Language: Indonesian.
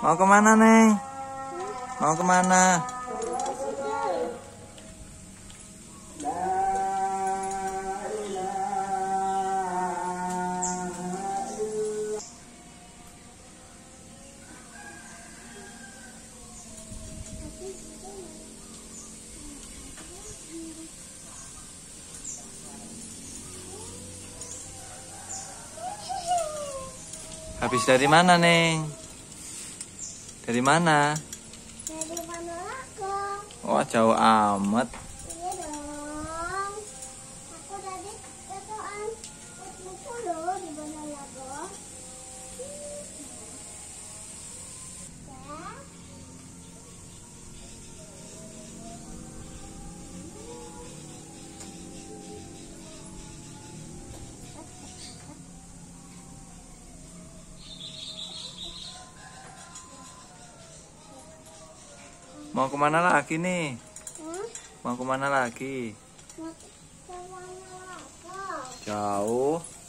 Mau ke mana, Neng? Mau ke mana? Habis dari mana, Neng? Dari mana? Dari aku? Wah, jauh amat. Mau ke mana lagi nih? Hmm? Mau ke mana lagi? Mau ke mana lago? Jauh.